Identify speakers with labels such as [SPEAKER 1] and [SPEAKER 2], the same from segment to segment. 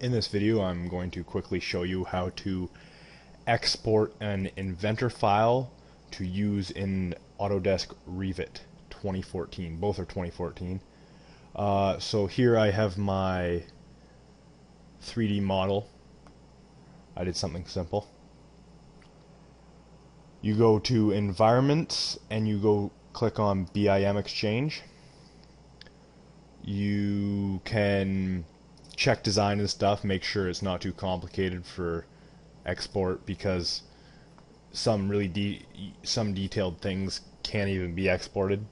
[SPEAKER 1] In this video I'm going to quickly show you how to export an Inventor file to use in Autodesk Revit 2014. Both are 2014. Uh, so here I have my 3D model. I did something simple. You go to environments and you go click on BIM Exchange. You can check design and stuff, make sure it's not too complicated for export because some really de some detailed things can't even be exported.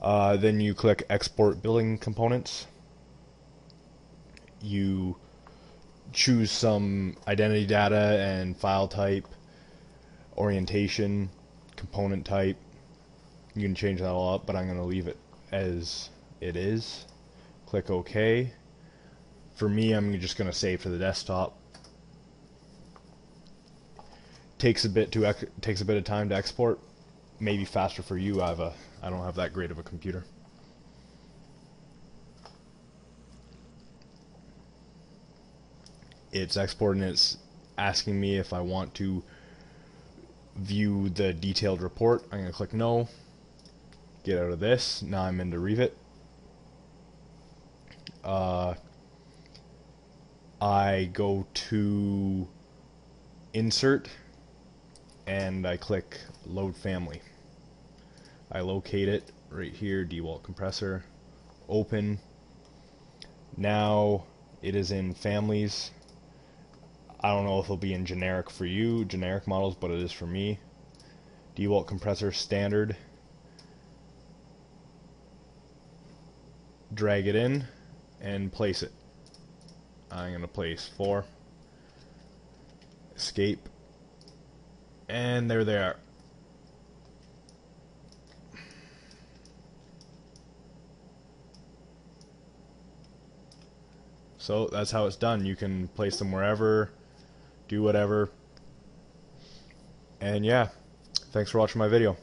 [SPEAKER 1] Uh, then you click export building components. You choose some identity data and file type, orientation, component type. You can change that all up, but I'm going to leave it as it is. Click OK. For me, I'm just going to save to the desktop. Takes a bit to takes a bit of time to export. Maybe faster for you. I have a I don't have that great of a computer. It's exporting. It's asking me if I want to view the detailed report. I'm going to click no. Get out of this. Now I'm into Revit. Uh, I go to insert and I click load family. I locate it right here, DeWalt compressor, open. Now it is in families. I don't know if it'll be in generic for you, generic models, but it is for me. DeWalt compressor standard. Drag it in and place it. I'm going to place 4. Escape. And there they are. So that's how it's done. You can place them wherever, do whatever. And yeah, thanks for watching my video.